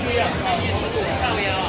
注意啊注意下面啊